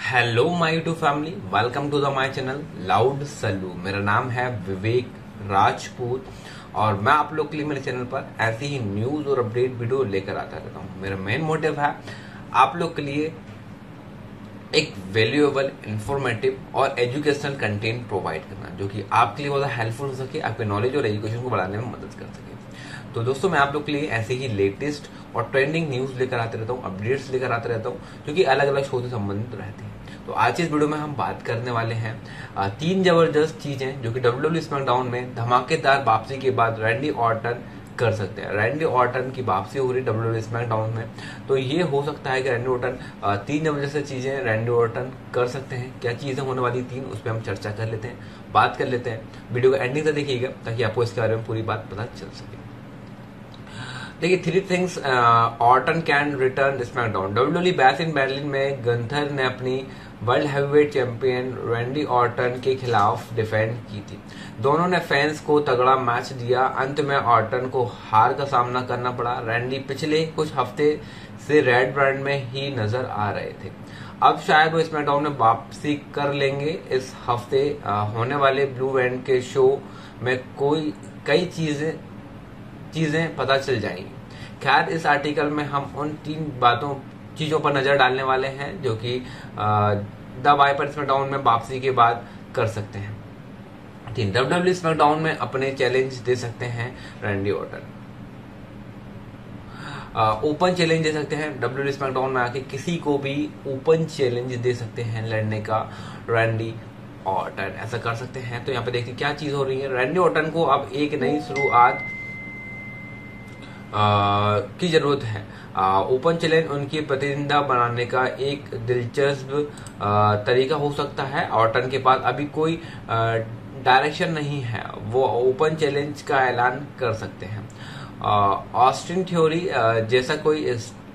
Hello my YouTube family welcome to the my channel loud Sallu मेरा नाम है विवेक राजपूत और मैं आप लोग के लिए मेरे चैनल पर ऐसी ही न्यूज़ और अपडेट वीडियो लेकर आता रहता हूँ। मेरा मेन मोटिव है आप लोग के लिए एक वैल्यूएबल इंफॉर्मेटिव और एजुकेशनल कंटेंट प्रोवाइड करना, जो कि आपके लिए बहुत हेल्पफुल हो सके, आपके नॉलेज और एजुकेशन को बढ़ाने में मदद कर सके। तो दोस्तों, मैं आप लोग के लिए ऐसे ही लेटेस्ट और ट्रेंडिंग न्यूज़ लेकर आते रहता हूँ अपडेट्स लेकर आते रहता हूँ, जो अलग अलग शो से संबंधित रहते हैं। तो आज इस वीडियो में हम बात करने वाले हैं तीन ज़बरदस्त चीज़ें जो कि डब्ल्यू स्मैकडाउन में धमाकेदार वापसी के बाद रैंडी ऑर्टन कर सकते हैं। रैंडी ऑर्टन की वापसी हो रही डब्ल्यू स्मैकडाउन में तो ये हो सकता है कि रैंडी ऑर्टन तीन ज़बरदस्त चीज़ें रैंडी ऑर्टन कर सकते हैं। क्या चीज़ें होने वाली तीन, उस पर हम चर्चा कर लेते हैं, बात कर लेते हैं। वीडियो का एंडिंग तक देखिएगा, ताकि आपको इसके बारे में पूरी बात पता चल सके। देखिए three things Orton can return SmackDown W Bash in Berlin में गंथर ने अपनी world heavyweight champion Randy Orton के खिलाफ डिफेंड की थी। दोनों ने फैंस को तगड़ा मैच दिया। अंत में ऑर्टन को हार का सामना करना पड़ा। रैंडी पिछले कुछ हफ़्ते से रेड ब्रांड में ही नज़र आ रहे थे। अब शायद वो स्मैकडाउन में वापसी कर लेंगे। इस हफ़्ते होने वाले ब्लू बैंड के शो में कोई, कई चीज़ें चीज़ें पता चल जाएँगी। खैर, इस आर्टिकल में हम उन तीन बातों चीज़ों पर नज़र डालने वाले हैं, जो कि द वाइपर स्मैकडाउन में वापसी के बाद कर सकते हैं। तीन डब्ल्यू स्मैकडाउन में अपने चैलेंज दे सकते हैं रैंडी ऑर्टन ओपन चैलेंज दे सकते हैं डब्ल्यू स्मैकडाउन में आके किसी को भी ओपन चैलेंज दे सकते हैं लड़ने का रैंडी ऑर्टन ऐसा कर सकते हैं। तो यहाँ पे देखते क्या चीज़ हो रही है। रैंडी ऑर्टन को अब एक नई शुरुआत की ज़रूरत है। ओपन चैलेंज उनकी प्रतिनिधा बनाने का एक दिलचस्प तरीका हो सकता है और ऑर्टन के पास अभी कोई डायरेक्शन नहीं है। वो ओपन चैलेंज का ऐलान कर सकते हैं। ऑस्टिन थ्योरी जैसा कोई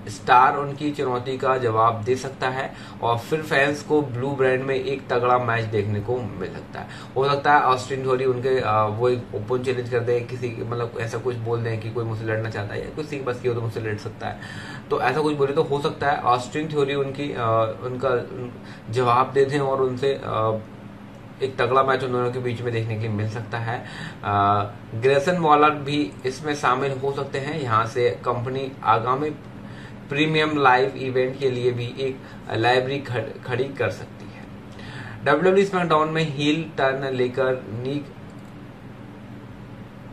स्टार उनकी चुनौती का जवाब दे सकता है और फिर फैंस को ब्लू ब्रांड में एक तगड़ा मैच देखने को मिल सकता है। हो सकता है ऑस्टिन थोरी उनके वो एक ओपन चैलेंज कर दे, किसी मतलब ऐसा कुछ बोल दें कि कोई मुझसे लड़ना चाहता है या किसी बस की हो तो मुझसे लड़ सकता है। तो ऐसा कुछ बोले तो हो सकता है ऑस्टिन थ्योरी उनकी उनका जवाब दे दें और उनसे एक तगड़ा मैच उन दोनों के बीच में देखने के लिए मिल सकता है। ग्रेसन वॉलर भी इसमें शामिल हो सकते हैं। यहाँ से कंपनी आगामी प्रीमियम लाइव इवेंट के लिए भी एक लाइब्रेरी खड़ी कर सकती है। डब्ल्यू स्मैकडाउन में हील टर्न लेकर नीक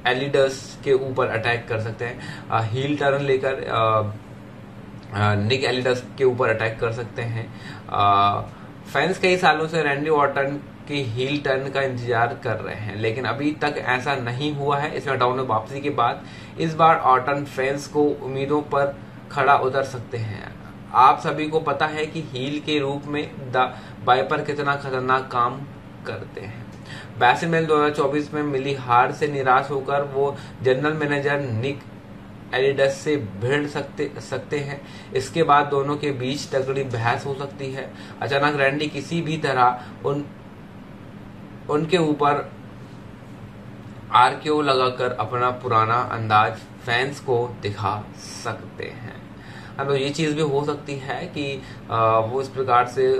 एलिडस के ऊपर अटैक कर सकते हैं। हील टर्न लेकर निक एलिडस के ऊपर अटैक कर सकते हैं। फैंस कई सालों से रैंडी ऑर्टन की हील टर्न का इंतज़ार कर रहे हैं, लेकिन अभी तक ऐसा नहीं हुआ है। इसमें डाउन वापसी के बाद इस बार ऑर्टन फैंस को उम्मीदों पर खड़ा उतर सकते हैं। आप सभी को पता है कि हील के रूप में द बाइपर कितना खतरनाक काम करते हैं। बैसिमेल 2024 में मिली हार से निराश होकर वो जनरल मैनेजर निक एडिडस से भिड़ सकते सकते हैं। इसके बाद दोनों के बीच तगड़ी बहस हो सकती है। अचानक रैंडी किसी भी तरह उन, उनके ऊपर आरक्यू लगाकर अपना पुराना अंदाज फैंस को दिखा सकते हैं। तो ये चीज़ भी हो सकती है कि वो इस प्रकार से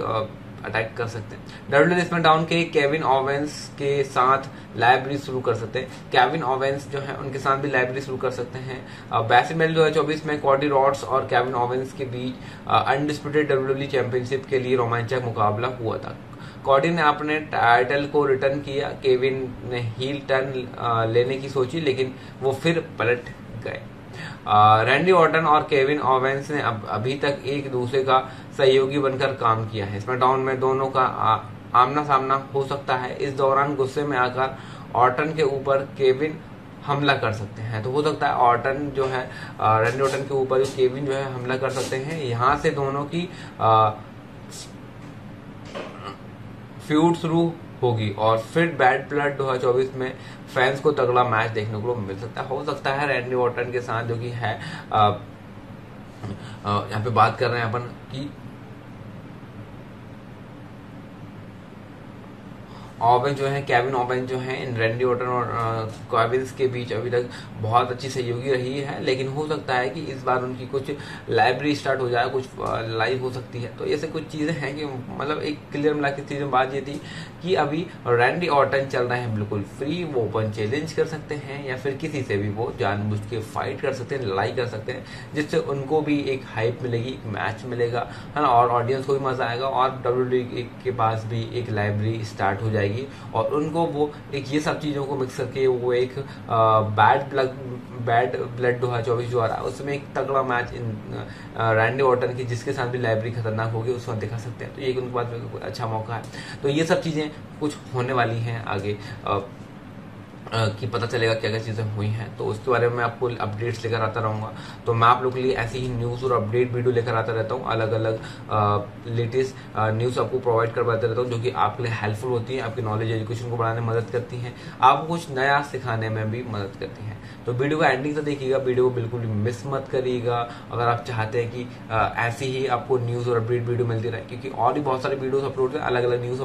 अटैक कर सकते हैं। डब्ल्यू डाउन के केविन ओवेंस के साथ लाइब्रेरी शुरू कर सकते हैं। केविन ओवेंस जो है, उनके साथ भी लाइब्रेरी शुरू कर सकते हैं। बैसिमेल दो चौबीस में कॉडी रॉड्स और केविन ओवेंस के बीच अनडिस्प्यूटेड डब्ल्यू चैंपियनशिप के लिए रोमांचक मुकाबला हुआ था। कॉडी ने अपने टाइटल को रिटर्न किया। केविन ने हील टर्न लेने की सोची, लेकिन वो फिर पलट गए। रैंडी ऑर्टन और केविन ओवेंस ने अब अभी तक एक दूसरे का सहयोगी बनकर काम किया है। इसमें डाउन में दोनों का आ, आमना सामना हो सकता है। इस दौरान गुस्से में आकर ऑर्टन के ऊपर केविन हमला कर सकते हैं। तो हो सकता है ऑर्टन जो है रैंडी ऑर्टन के ऊपर केविन जो है हमला कर सकते हैं। यहाँ से दोनों की फ्यूड शुरू होगी। और फिर बैड ब्लड 2024 में फैंस को तगड़ा मैच देखने को मिल सकता है। हो सकता है रैंडी वॉटन के साथ, जो कि है यहाँ पे बात कर रहे हैं अपन कि ओवन जो है कैबिन ओवन जो है, इन रेंडी ऑटन और कॉबिन्स के बीच अभी तक बहुत अच्छी सहयोगी रही है, लेकिन हो सकता है कि इस बार उनकी कुछ लाइब्रेरी स्टार्ट हो जाए, कुछ लाइव हो सकती है। तो ऐसे कुछ चीज़ें हैं कि मतलब एक क्लियर मिला के चीज़ें बात ये थी कि अभी रैंडी ऑटन चल रहे हैं बिल्कुल फ्री वो ओपन चैलेंज कर सकते हैं या फिर किसी से भी वो जानबूझ के फाइट कर सकते हैं लड़ाई कर सकते हैं, जिससे उनको भी एक हाइप मिलेगी, एक मैच मिलेगा, है ना? और ऑडियंस को भी मज़ा आएगा और डब्ल्यू के पास भी एक लाइब्रेरी स्टार्ट हो जाएगी। और उनको वो एक ये सब चीज़ों को मिक्स करके वो एक बैड ब्लड बैड ब्लड दो हज़ार चौबीस जो आ रहा है, उसमें एक तगड़ा मैच रैंडी ऑर्टन की, जिसके साथ भी लाइब्रेरी खतरनाक होगी उसको दिखा सकते हैं। तो ये उनके पास अच्छा मौका है। तो ये सब चीज़ें कुछ होने वाली हैं आगे। कि पता चलेगा क्या क्या चीज़ें हुई हैं। तो उसके बारे में आपको अपडेट्स लेकर आता रहूँगा। तो मैं आप लोग के लिए ऐसी ही न्यूज़ और अपडेट वीडियो लेकर आता रहता हूँ। अलग अलग लेटेस्ट न्यूज़ आपको प्रोवाइड करवाते रहता हूँ, जो कि आपके लिए हेल्पफुल होती है, आपकी नॉलेज एजुकेशन को बढ़ाने में मदद करती हैं, आपको कुछ नया सिखाने में भी मदद करती हैं। तो वीडियो का एंडिंग तक देखिएगा वीडियो को बिल्कुल मिस मत करिएगा। अगर आप चाहते हैं कि ऐसी ही आपको न्यूज़ और अपडेट वीडियो मिलती रहे, क्योंकि और भी बहुत सारे वीडियोस अपलोड अलग अलग न्यूज़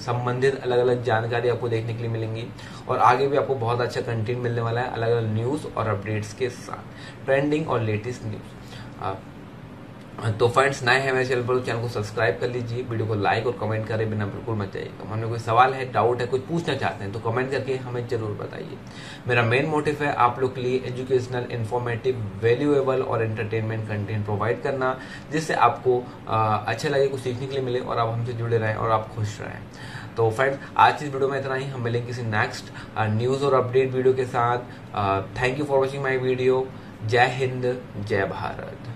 संबंधित अलग अलग जानकारी आपको देखने के लिए मिलेंगी। और आगे भी आपको बहुत अच्छा कंटेंट मिलने वाला है अलग अलग न्यूज़ और अपडेट्स के साथ। ट्रेंडिंग और लेटेस्ट न्यूज़ तो फ्रेंड्स नए हैं मेरे चैनल पर चैनल को सब्सक्राइब कर लीजिए वीडियो को लाइक और कमेंट करे बिना बिल्कुल मत जाइएगा। हमें कोई सवाल है डाउट है, कुछ पूछना चाहते हैं तो कमेंट करके हमें ज़रूर बताइए। मेरा मेन मोटिव है आप लोग के लिए एजुकेशनल इन्फॉर्मेटिव वैल्यूएबल और एंटरटेनमेंट कंटेंट प्रोवाइड करना, जिससे आपको अच्छा लगे, कुछ सीखने के लिए मिले और आप हमसे जुड़े रहें और आप खुश रहें। तो फ्रेंड्स आज की वीडियो में इतना ही। हम मिलेंगे किसी नेक्स्ट न्यूज़ और अपडेट वीडियो के साथ। Thank you for watching my video जय हिंद, जय भारत।